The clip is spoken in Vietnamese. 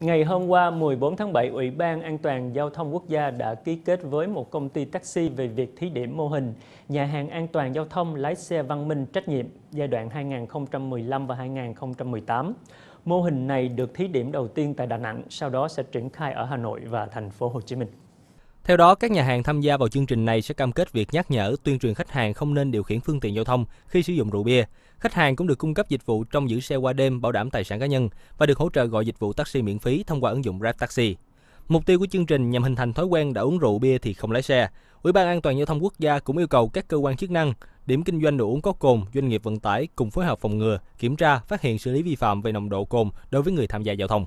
Ngày hôm qua, 14 tháng 7, Ủy ban An toàn Giao thông Quốc gia đã ký kết với một công ty taxi về việc thí điểm mô hình nhà hàng an toàn giao thông lái xe văn minh trách nhiệm giai đoạn 2015 và 2018. Mô hình này được thí điểm đầu tiên tại Đà Nẵng, sau đó sẽ triển khai ở Hà Nội và thành phố Hồ Chí Minh. Theo đó, các nhà hàng tham gia vào chương trình này sẽ cam kết việc nhắc nhở, tuyên truyền khách hàng không nên điều khiển phương tiện giao thông khi sử dụng rượu bia. Khách hàng cũng được cung cấp dịch vụ trong giữ xe qua đêm bảo đảm tài sản cá nhân và được hỗ trợ gọi dịch vụ taxi miễn phí thông qua ứng dụng Grab Taxi. Mục tiêu của chương trình nhằm hình thành thói quen đã uống rượu bia thì không lái xe. Ủy ban An toàn giao thông quốc gia cũng yêu cầu các cơ quan chức năng, điểm kinh doanh đồ uống có cồn, doanh nghiệp vận tải cùng phối hợp phòng ngừa, kiểm tra, phát hiện xử lý vi phạm về nồng độ cồn đối với người tham gia giao thông.